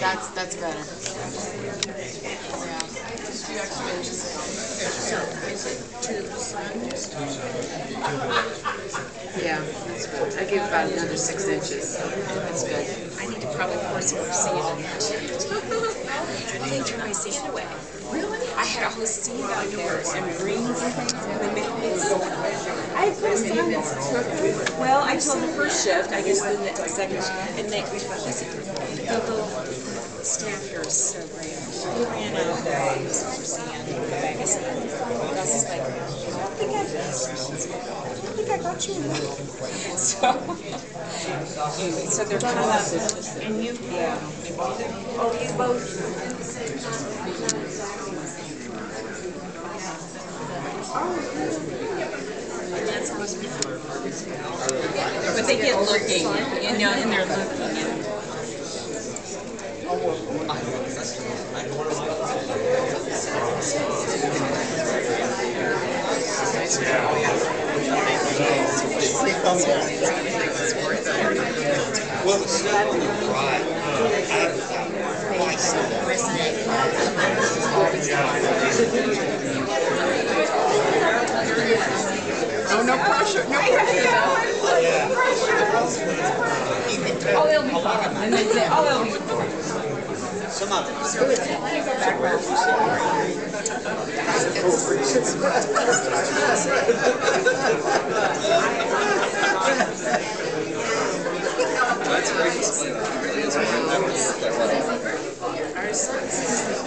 that's, that's better. Yeah. Yeah. I give about another six inches. That's good. I need to probably pour some more sand in there too. They threw my sand away. Really? I had a whole sand out there and greens and things, and they make me so. I put a sand in. Well, I told the first shift, I guess the second, and they, he said, oh, the little staff here is so great. He ran out of sand, a bag of sand. Gus is like, I don't think I, I don't think I got you enough. So, anyway, so they're coming. And you? Yeah. Oh, you both? Oh, But they get looking, you know, and they're looking. And, Well, on the oh, they'll be fine. Oh, they'll be fine. some of. That's great display. It really is. That right. Our son's